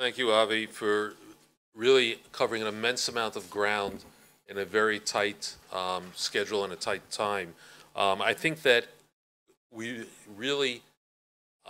Thank you, Avi, for really covering an immense amount of ground in a very tight um, schedule and a tight time. Um, I think that we really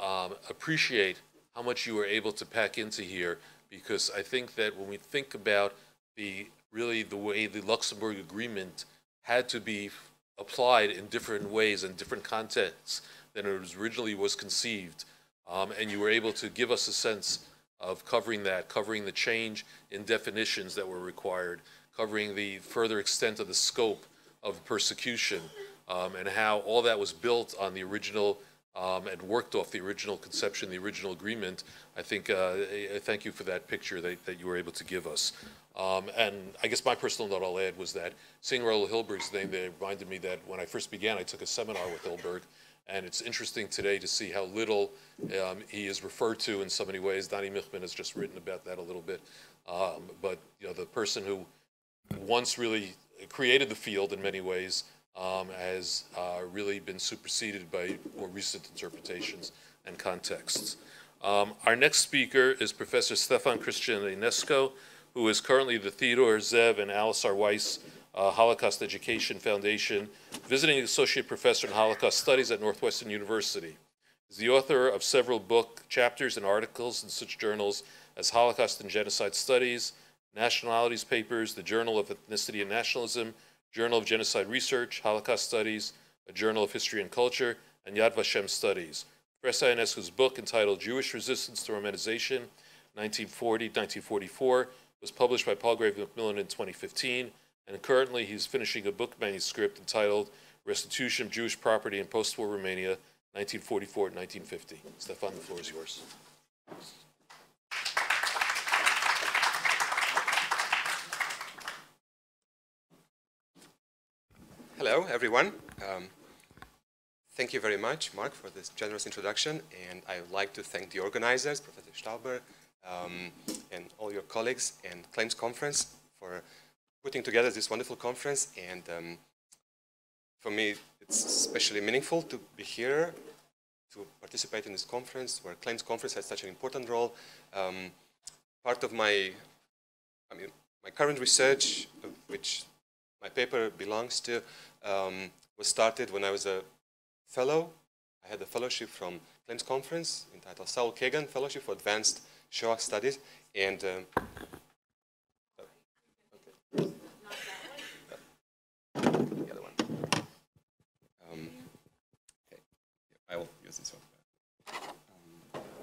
um, appreciate how much you were able to pack into here because I think that when we think about the really the way the Luxembourg Agreement had to be applied in different ways and different contexts than it was originally was conceived, um, and you were able to give us a sense of covering that, covering the change in definitions that were required, covering the further extent of the scope of persecution, um, and how all that was built on the original um, and worked off the original conception, the original agreement. I think, uh, I thank you for that picture that, that you were able to give us. Um, and I guess my personal note I'll add was that seeing Raul Hilberg's name, they reminded me that when I first began, I took a seminar with Hilberg, and it's interesting today to see how little um, he is referred to in so many ways. Danny Michman has just written about that a little bit. Um, but you know, the person who once really created the field in many ways um, has uh, really been superseded by more recent interpretations and contexts. Um, our next speaker is Professor Stefan Cristian Ionescu, who is currently the Theodore Zev and Alice R. Weiss uh, Holocaust Education Foundation, visiting associate professor in Holocaust Studies at Northwestern University. He's the author of several book chapters and articles in such journals as Holocaust and Genocide Studies, Nationalities Papers, the Journal of Ethnicity and Nationalism, Journal of Genocide Research, Holocaust Studies, a Journal of History and Culture, and Yad Vashem Studies. Professor Ionescu's book entitled Jewish Resistance to Romanization, 1940-1944, was published by Palgrave Macmillan in 2015 and currently he's finishing a book manuscript entitled Restitution of Jewish Property in Post-War Romania, 1944-1950. Stefan, the floor is yours. Hello, everyone. Um, thank you very much, Mark, for this generous introduction, and I would like to thank the organizers, Professor Stauber, um, and all your colleagues and Claims Conference for putting together this wonderful conference. And um, for me, it's especially meaningful to be here to participate in this conference, where Claims Conference has such an important role. Um, part of my, I mean, my current research, which my paper belongs to, um, was started when I was a fellow. I had a fellowship from Claims Conference entitled Saul Kagan Fellowship for Advanced Shoah Studies. And um,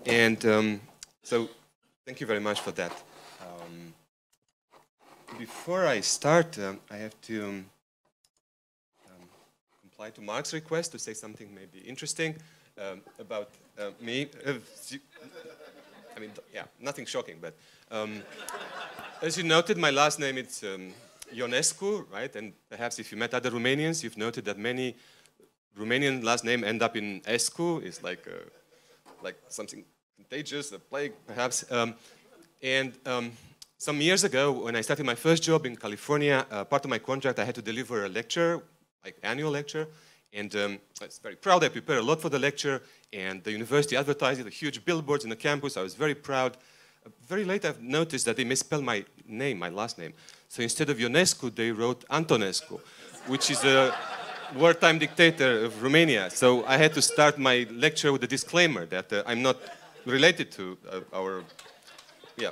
And um, so thank you very much for that. Um, before I start, um, I have to um, um, comply to Mark's request to say something maybe interesting um, about uh, me. Uh, I mean, yeah, nothing shocking, but as you noted, my last name is Ionescu, right? And perhaps if you met other Romanians, you've noted that many Romanian last name end up in Escu. It's like, uh, like something contagious, a plague perhaps. Um, and um, some years ago, when I started my first job in California, uh, part of my contract, I had to deliver a lecture, like annual lecture. And um, I was very proud. I prepared a lot for the lecture, and the university advertised it, huge billboards in the campus. I was very proud. Uh, very late, I've noticed that they misspelled my name, my last name. So instead of Ionescu, they wrote Antonescu, which is a wartime dictator of Romania. So I had to start my lecture with a disclaimer that uh, I'm not related to uh, our yeah,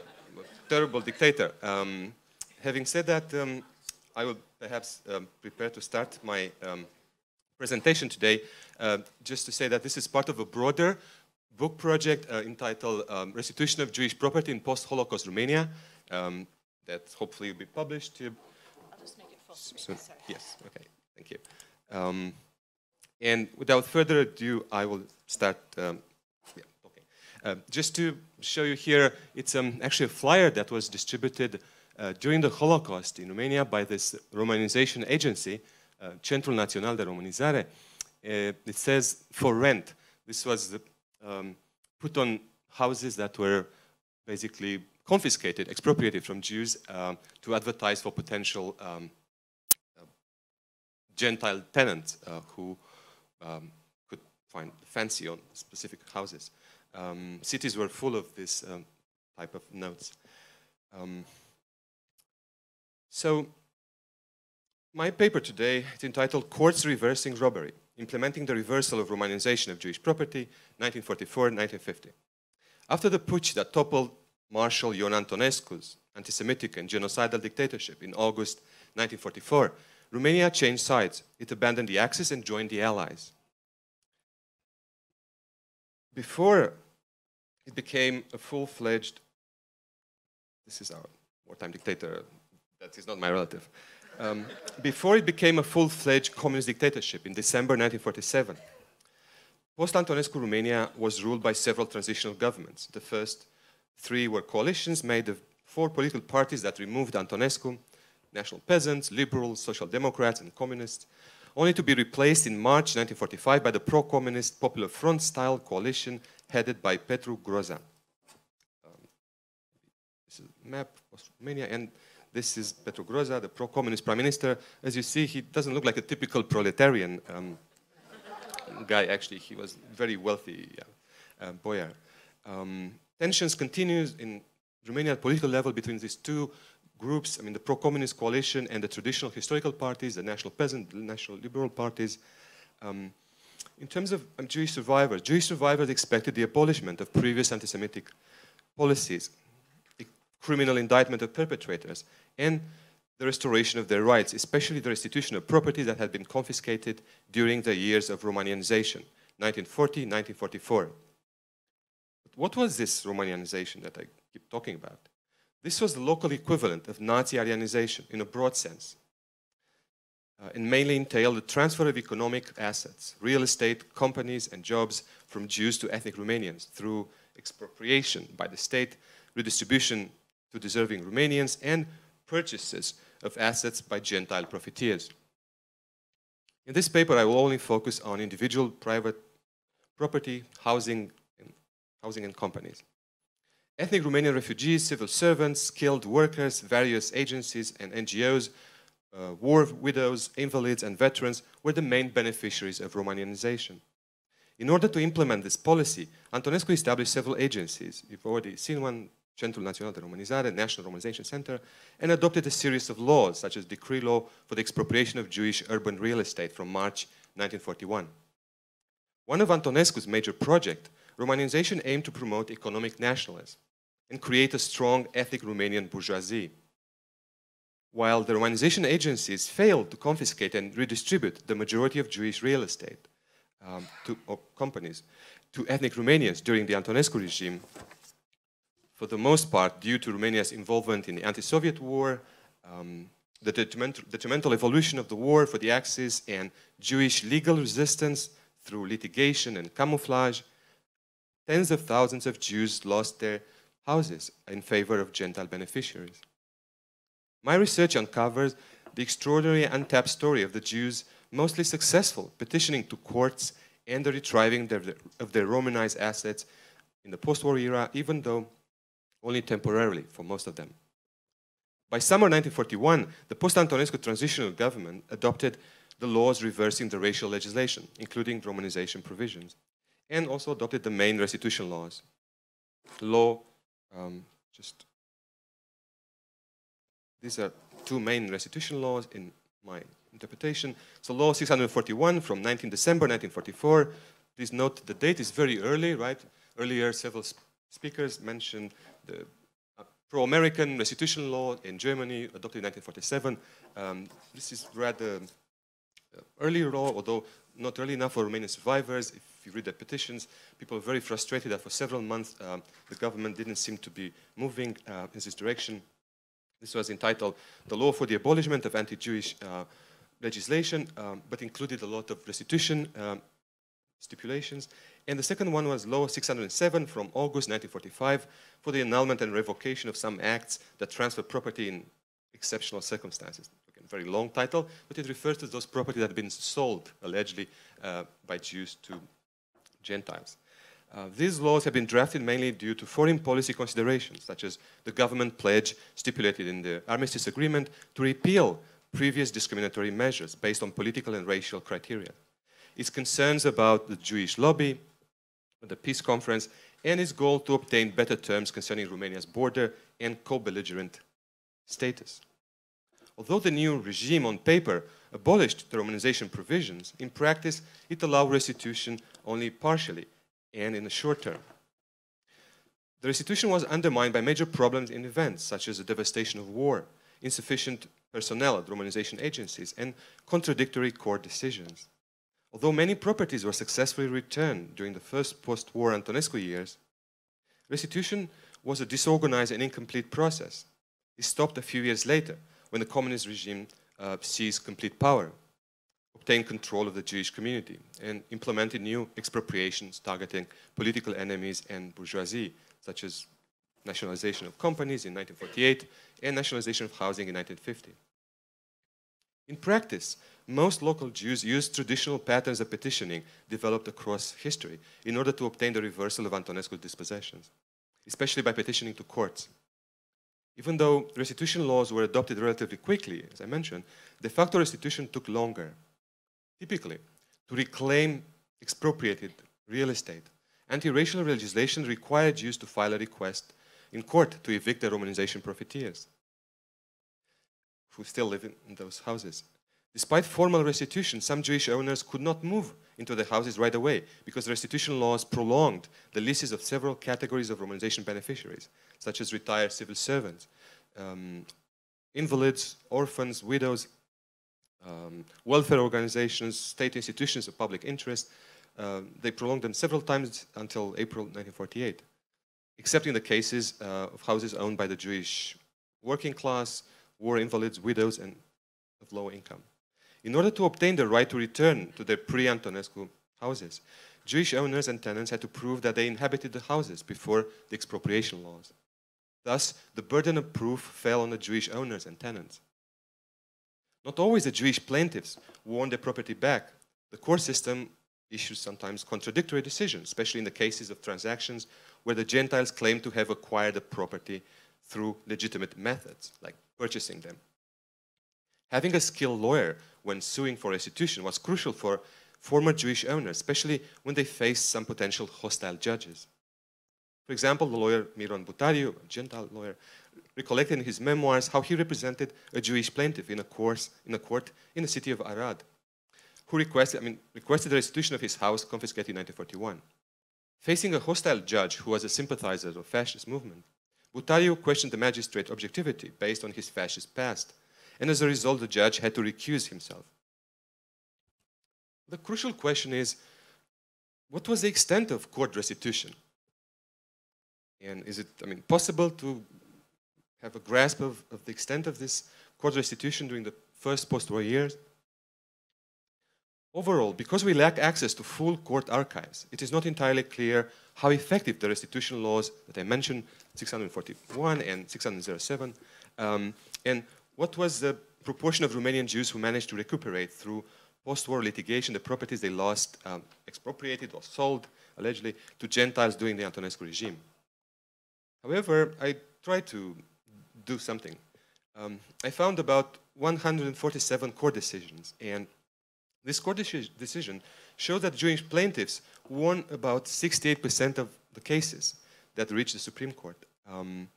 terrible dictator. Um, having said that, um, I will perhaps um, prepare to start my um, presentation today uh, just to say that this is part of a broader book project uh, entitled um, Restitution of Jewish Property in Post-Holocaust Romania um, that hopefully will be published. I'll just make it full screen. So, yes, okay, thank you. and without further ado, I will start uh, just to show you here, it's um, actually a flyer that was distributed uh, during the Holocaust in Romania by this Romanization agency, uh, Centrul Național de Romanizare. Uh, it says for rent. This was um, put on houses that were basically confiscated, expropriated from Jews um, to advertise for potential um, uh, Gentile tenants who um, could find fancy on specific houses um, cities were full of this um, type of notes. Um, so my paper today is entitled Courts Reversing Robbery, Implementing the Reversal of Romanization of Jewish Property, 1944-1950. After the putsch that toppled Marshal Ion Antonescu's anti-Semitic and genocidal dictatorship in August 1944, Romania changed sides. It abandoned the Axis and joined the Allies. Before it became a full-fledged, this is our wartime dictator, that is not my relative. Um, before it became a full-fledged communist dictatorship in December 1947, post-Antonescu Romania was ruled by several transitional governments. The first three were coalitions made of four political parties that removed Antonescu, National Peasants, Liberals, Social Democrats, and Communists, only to be replaced in March 1945 by the pro-communist Popular Front-style coalition headed by Petru Groza. Um, this is a map of Romania, and this is Petru Groza, the pro-communist prime minister. As you see, he doesn't look like a typical proletarian um, guy, actually. He was very wealthy yeah, uh, boyar. Um, tensions continue in Romania at political level between these two groups, I mean the pro-communist coalition and the traditional historical parties, the national peasant, the national liberal parties. Um, in terms of um, Jewish survivors, Jewish survivors expected the abolishment of previous anti-Semitic policies, the criminal indictment of perpetrators, and the restoration of their rights, especially the restitution of property that had been confiscated during the years of Romanianization, 1940, 1944. But what was this Romanianization that I keep talking about? This was the local equivalent of Nazi Aryanization in a broad sense. Uh, and mainly entail the transfer of economic assets, real estate, companies, and jobs from Jews to ethnic Romanians through expropriation by the state, redistribution to deserving Romanians, and purchases of assets by Gentile profiteers. In this paper, I will only focus on individual private property, housing, and, housing and companies. Ethnic Romanian refugees, civil servants, skilled workers, various agencies and NGOs, uh, war widows, invalids, and veterans were the main beneficiaries of Romanianization. In order to implement this policy, Antonescu established several agencies. You've already seen one, Centrul Național de Romanizare, National Romanization Center, and adopted a series of laws, such as Decree Law for the Expropriation of Jewish Urban Real Estate from March 1941. One of Antonescu's major projects, Romanization aimed to promote economic nationalism and create a strong ethnic Romanian bourgeoisie. While the Romanization agencies failed to confiscate and redistribute the majority of Jewish real estate um, to companies to ethnic Romanians during the Antonescu regime, for the most part due to Romania's involvement in the anti-Soviet war, um, the detrimental, detrimental evolution of the war for the Axis, and Jewish legal resistance through litigation and camouflage, tens of thousands of Jews lost their houses in favor of Gentile beneficiaries. My research uncovers the extraordinary untapped story of the Jews mostly successful petitioning to courts and the retrieving of their Romanized assets in the post-war era, even though only temporarily for most of them. By summer 1941, the post-Antonescu transitional government adopted the laws reversing the racial legislation, including Romanization provisions, and also adopted the main restitution laws. The law um, just these are two main restitution laws in my interpretation. So law 641 from 19 December 1944. Please note the date is very early, right? Earlier, several speakers mentioned the uh, pro-American restitution law in Germany, adopted in 1947. Um, this is rather uh, early law, although not early enough for Romanian survivors. If you read the petitions, people are very frustrated that for several months um, the government didn't seem to be moving uh, in this direction. This was entitled The Law for the Abolishment of Anti-Jewish uh, Legislation, um, but included a lot of restitution um, stipulations. And the second one was Law 607 from August 1945 for the annulment and revocation of some acts that transfer property in exceptional circumstances. Again, very long title, but it refers to those property that have been sold, allegedly, uh, by Jews to Gentiles. Uh, these laws have been drafted mainly due to foreign policy considerations, such as the government pledge stipulated in the Armistice Agreement to repeal previous discriminatory measures based on political and racial criteria. Its concerns about the Jewish lobby, the peace conference, and its goal to obtain better terms concerning Romania's border and co-belligerent status. Although the new regime on paper abolished the Romanization provisions, in practice it allowed restitution only partially and in the short term. The restitution was undermined by major problems in events such as the devastation of war, insufficient personnel at Romanization agencies, and contradictory court decisions. Although many properties were successfully returned during the first post-war Antonescu years, restitution was a disorganized and incomplete process. It stopped a few years later when the communist regime uh, seized complete power, obtained control of the Jewish community, and implemented new expropriations targeting political enemies and bourgeoisie, such as nationalization of companies in 1948 and nationalization of housing in 1950. In practice, most local Jews used traditional patterns of petitioning developed across history in order to obtain the reversal of Antonescu's dispossessions, especially by petitioning to courts. Even though restitution laws were adopted relatively quickly, as I mentioned, de facto restitution took longer. Typically, to reclaim expropriated real estate, anti-racial legislation required Jews to file a request in court to evict the Romanization profiteers who still live in those houses. Despite formal restitution, some Jewish owners could not move into the houses right away because restitution laws prolonged the leases of several categories of Romanization beneficiaries, such as retired civil servants, um, invalids, orphans, widows, um, welfare organizations, state institutions of public interest. Uh, they prolonged them several times until April 1948, except in the cases uh, of houses owned by the Jewish working class, war invalids, widows, and of low income. In order to obtain the right to return to their pre-Antonescu houses, Jewish owners and tenants had to prove that they inhabited the houses before the expropriation laws. Thus, the burden of proof fell on the Jewish owners and tenants. Not always the Jewish plaintiffs won their property back. The court system issues sometimes contradictory decisions, especially in the cases of transactions where the Gentiles claim to have acquired the property through legitimate methods, like purchasing them. Having a skilled lawyer when suing for restitution was crucial for former Jewish owners, especially when they faced some potential hostile judges. For example, the lawyer Miron Butariu, a Gentile lawyer, recollected in his memoirs how he represented a Jewish plaintiff in a, course, in a court in the city of Arad, who requested, I mean, requested the restitution of his house confiscated in 1941. Facing a hostile judge who was a sympathizer of fascist movement, Butariu questioned the magistrate's objectivity based on his fascist past, and as a result, the judge had to recuse himself. The crucial question is, what was the extent of court restitution? And is it, I mean, possible to have a grasp of, of the extent of this court restitution during the first post-war years? Overall, because we lack access to full court archives, it is not entirely clear how effective the restitution laws that I mentioned, 641 and 607, um, and what was the proportion of Romanian Jews who managed to recuperate through post-war litigation the properties they lost, um, expropriated or sold, allegedly, to Gentiles during the Antonescu regime. However, I try to do something. Um, I found about 147 court decisions, and this court decision showed that Jewish plaintiffs won about 68% of the cases that reached the Supreme Court. Um,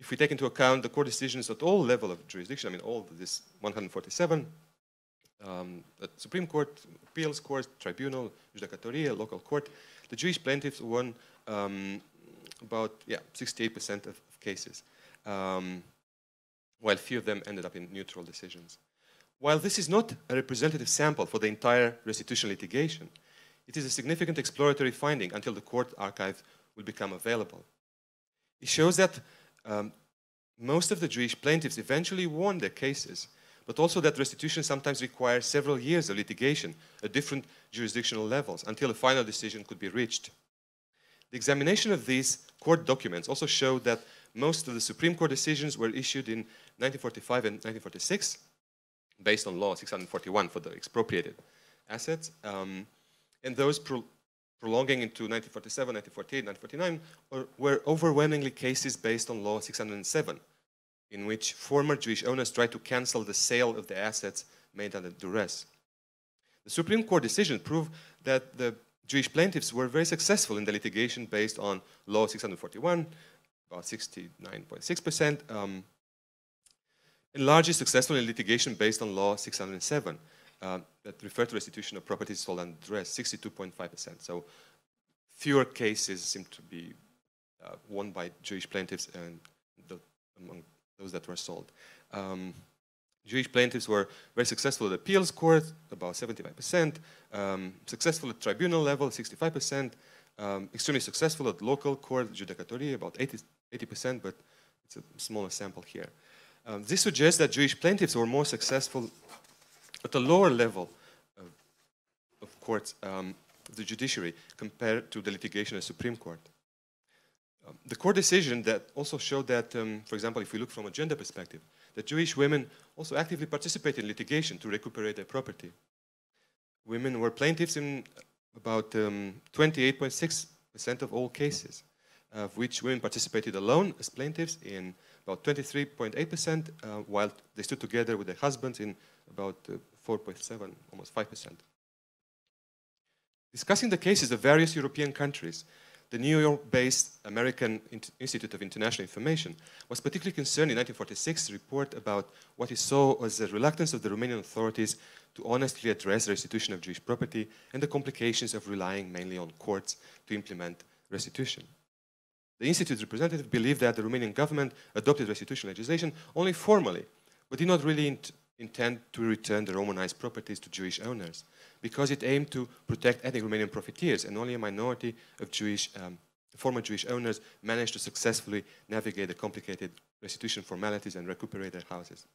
if we take into account the court decisions at all level of jurisdiction, I mean all this 147, um, the Supreme Court, Appeals Court, Tribunal, Judecatoria, local court, the Jewish plaintiffs won um, about yeah 68% of, of cases, um, while few of them ended up in neutral decisions. While this is not a representative sample for the entire restitution litigation, it is a significant exploratory finding until the court archive will become available. It shows that um, most of the Jewish plaintiffs eventually won their cases, but also that restitution sometimes requires several years of litigation at different jurisdictional levels until a final decision could be reached. The examination of these court documents also showed that most of the Supreme Court decisions were issued in 1945 and 1946, based on law 641 for the expropriated assets. Um, and those pro prolonging into 1947, 1948, 1949 were, were overwhelmingly cases based on law 607, in which former Jewish owners tried to cancel the sale of the assets made under duress. The Supreme Court decision proved that the Jewish plaintiffs were very successful in the litigation based on Law 641, about 69.6%, um, and largely successful in litigation based on Law 607, uh, that referred to restitution of properties sold under duress, 62.5%. So fewer cases seem to be uh, won by Jewish plaintiffs and the, among those that were sold. Um, Jewish plaintiffs were very successful at appeals court, about 75%, um, successful at tribunal level, 65%, um, extremely successful at local court, judicatory, about 80, 80%, but it's a smaller sample here. Um, this suggests that Jewish plaintiffs were more successful at the lower level of, of courts, um, the judiciary, compared to the litigation at Supreme Court. Um, the court decision that also showed that, um, for example, if we look from a gender perspective, that Jewish women also actively participated in litigation to recuperate their property. Women were plaintiffs in about 28.6% um, of all cases, of which women participated alone as plaintiffs in about 23.8%, uh, while they stood together with their husbands in about uh, 4.7, almost 5%. Discussing the cases of various European countries, the New York-based American Institute of International Information was particularly concerned in 1946 report about what he saw as the reluctance of the Romanian authorities to honestly address the restitution of Jewish property and the complications of relying mainly on courts to implement restitution. The Institute's representative believed that the Romanian government adopted restitution legislation only formally, but did not really int intend to return the Romanized properties to Jewish owners because it aimed to protect ethnic Romanian profiteers and only a minority of Jewish, um, former Jewish owners managed to successfully navigate the complicated restitution formalities and recuperate their houses.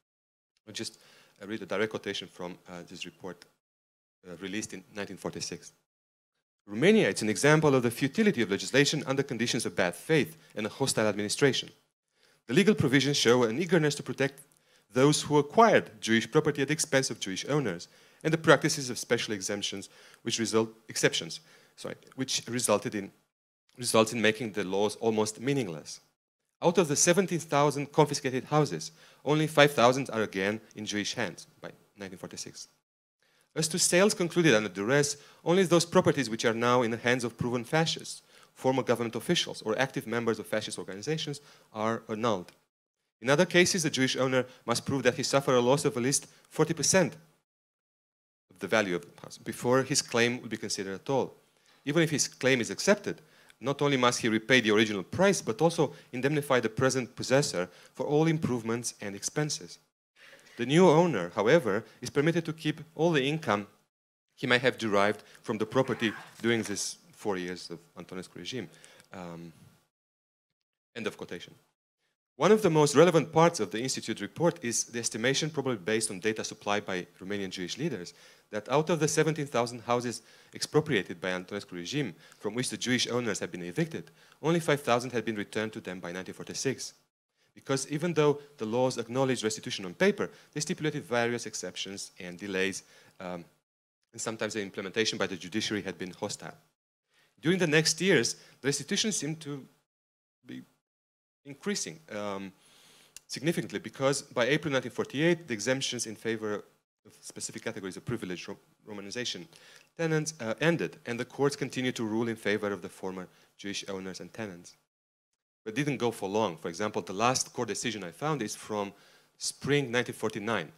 I'll just uh, read a direct quotation from uh, this report uh, released in 1946. Romania is an example of the futility of legislation under conditions of bad faith and a hostile administration. The legal provisions show an eagerness to protect those who acquired Jewish property at the expense of Jewish owners, and the practices of special exemptions, which result exceptions, sorry, which resulted in results in making the laws almost meaningless. Out of the 17,000 confiscated houses, only 5,000 are again in Jewish hands by 1946. As to sales concluded under duress, only those properties which are now in the hands of proven fascists, former government officials, or active members of fascist organizations are annulled. In other cases, the Jewish owner must prove that he suffered a loss of at least 40% of the value of the house before his claim will be considered at all. Even if his claim is accepted, not only must he repay the original price, but also indemnify the present possessor for all improvements and expenses. The new owner, however, is permitted to keep all the income he might have derived from the property during this four years of Antonescu regime. Um, end of quotation. One of the most relevant parts of the Institute report is the estimation, probably based on data supplied by Romanian Jewish leaders, that out of the 17,000 houses expropriated by Antonescu regime, from which the Jewish owners had been evicted, only 5,000 had been returned to them by 1946. Because even though the laws acknowledged restitution on paper, they stipulated various exceptions and delays, um, and sometimes the implementation by the judiciary had been hostile. During the next years, the restitution seemed to be increasing um, significantly because by April 1948, the exemptions in favor of specific categories of privileged ro Romanization tenants uh, ended, and the courts continued to rule in favor of the former Jewish owners and tenants. But didn't go for long. For example, the last court decision I found is from spring 1949.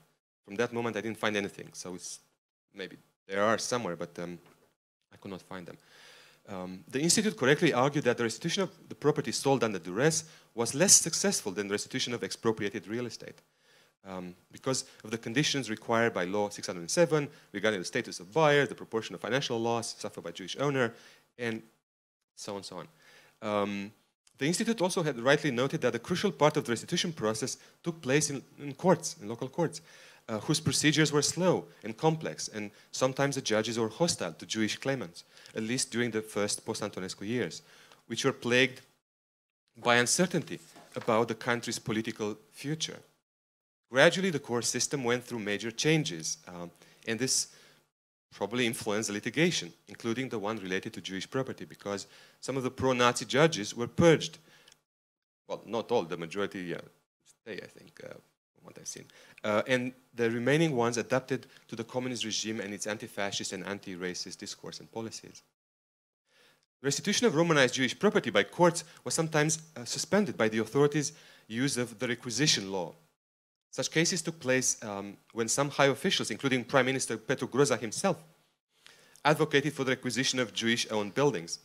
From that moment, I didn't find anything. So it's maybe there are somewhere, but um, I could not find them. Um, the Institute correctly argued that the restitution of the property sold under duress was less successful than the restitution of expropriated real estate um, because of the conditions required by Law 607 regarding the status of buyer, the proportion of financial loss suffered by Jewish owner, and so on and so on. The Institute also had rightly noted that a crucial part of the restitution process took place in, in courts, in local courts uh, whose procedures were slow and complex, and sometimes the judges were hostile to Jewish claimants, at least during the first post-Antonescu years, which were plagued by uncertainty about the country's political future. Gradually, the court system went through major changes, um, and this probably influenced the litigation, including the one related to Jewish property, because some of the pro-Nazi judges were purged. Well, not all, the majority uh, stay, I think, uh, what I've seen. Uh, and the remaining ones adapted to the communist regime and its anti-fascist and anti-racist discourse and policies. restitution of Romanized Jewish property by courts was sometimes uh, suspended by the authorities' use of the requisition law. Such cases took place um, when some high officials, including Prime Minister Petru Groza himself, advocated for the requisition of Jewish-owned buildings,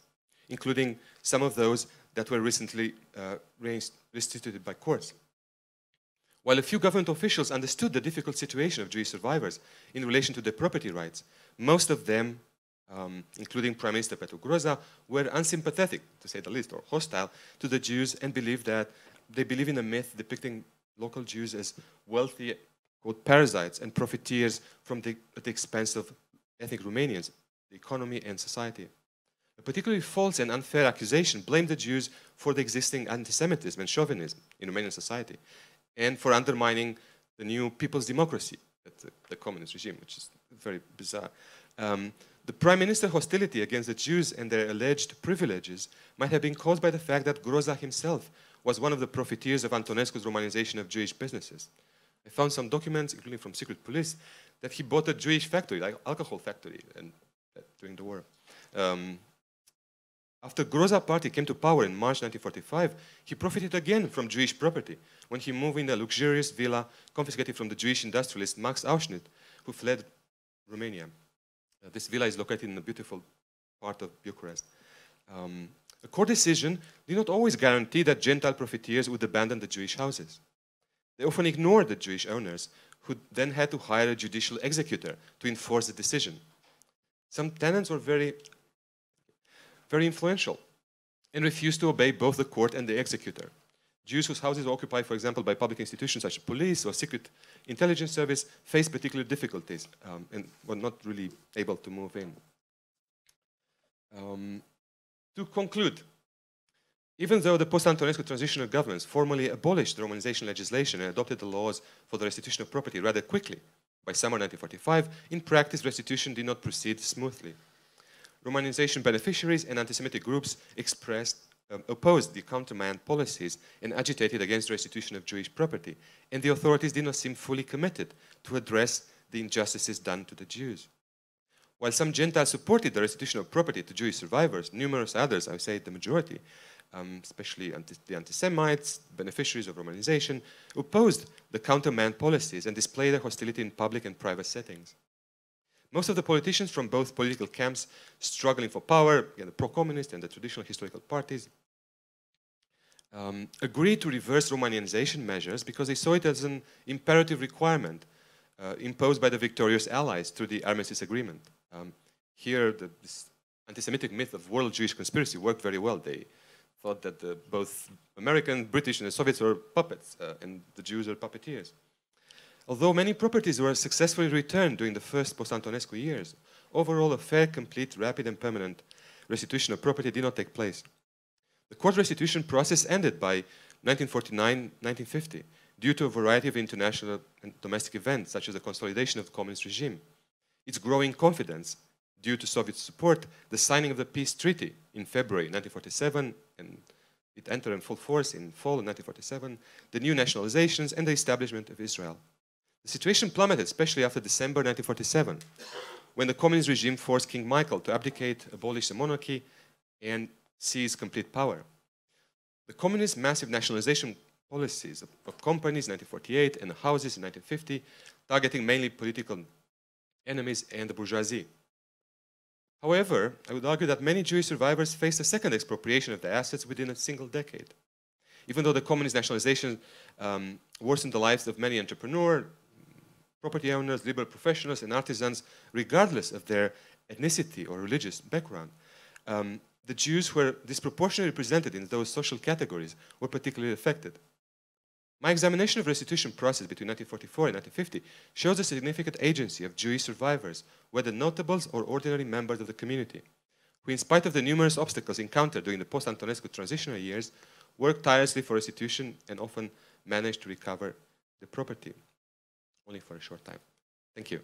including some of those that were recently uh, restituted by courts. While a few government officials understood the difficult situation of Jewish survivors in relation to their property rights, most of them, um, including Prime Minister Petru Groza, were unsympathetic, to say the least, or hostile to the Jews and believed that they believe in a myth depicting local Jews as wealthy quote, parasites and profiteers from the, at the expense of ethnic Romanians, the economy and society. A particularly false and unfair accusation blamed the Jews for the existing anti-Semitism and chauvinism in Romanian society and for undermining the new people's democracy, the, the communist regime, which is very bizarre. Um, the prime minister's hostility against the Jews and their alleged privileges might have been caused by the fact that Groza himself was one of the profiteers of Antonescu's Romanization of Jewish businesses. I found some documents, including from secret police, that he bought a Jewish factory, like alcohol factory, and, uh, during the war. Um, after Groza party came to power in March 1945, he profited again from Jewish property when he moved in a luxurious villa confiscated from the Jewish industrialist Max Auschnitt, who fled Romania. Uh, this villa is located in a beautiful part of Bucharest. Um, a court decision did not always guarantee that Gentile profiteers would abandon the Jewish houses. They often ignored the Jewish owners, who then had to hire a judicial executor to enforce the decision. Some tenants were very very influential, and refused to obey both the court and the executor. Jews whose houses were occupied, for example, by public institutions such as police or secret intelligence service faced particular difficulties um, and were not really able to move in. Um, to conclude, even though the post-Antonescu transitional governments formally abolished the Romanization legislation and adopted the laws for the restitution of property rather quickly, by summer 1945, in practice restitution did not proceed smoothly. Romanization beneficiaries and anti-Semitic groups expressed, um, opposed the countermand policies and agitated against restitution of Jewish property. And the authorities did not seem fully committed to address the injustices done to the Jews. While some Gentiles supported the restitution of property to Jewish survivors, numerous others, I would say the majority, um, especially anti the anti-Semites, beneficiaries of Romanization, opposed the countermand policies and displayed their hostility in public and private settings. Most of the politicians from both political camps struggling for power, again, the pro-communist and the traditional historical parties, um, agreed to reverse Romanianization measures because they saw it as an imperative requirement uh, imposed by the victorious allies through the Armistice Agreement. Um, here, the, this anti-Semitic myth of world Jewish conspiracy worked very well. They thought that the, both American, British, and the Soviets were puppets, uh, and the Jews were puppeteers. Although many properties were successfully returned during the first post-Antonescu years, overall a fair, complete, rapid and permanent restitution of property did not take place. The court restitution process ended by 1949-1950 due to a variety of international and domestic events, such as the consolidation of the communist regime, its growing confidence due to Soviet support, the signing of the peace treaty in February 1947, and it entered in full force in fall of 1947, the new nationalizations, and the establishment of Israel. The situation plummeted, especially after December 1947, when the communist regime forced King Michael to abdicate, abolish the monarchy, and seize complete power. The communist massive nationalization policies of, of companies in 1948 and houses in 1950, targeting mainly political enemies and the bourgeoisie. However, I would argue that many Jewish survivors faced a second expropriation of their assets within a single decade. Even though the communist nationalization um, worsened the lives of many entrepreneurs, property owners, liberal professionals, and artisans, regardless of their ethnicity or religious background. Um, the Jews were disproportionately represented in those social categories were particularly affected. My examination of restitution process between 1944 and 1950 shows a significant agency of Jewish survivors, whether notables or ordinary members of the community, who in spite of the numerous obstacles encountered during the post-Antonescu transitional years, worked tirelessly for restitution and often managed to recover the property only for a short time. Thank you.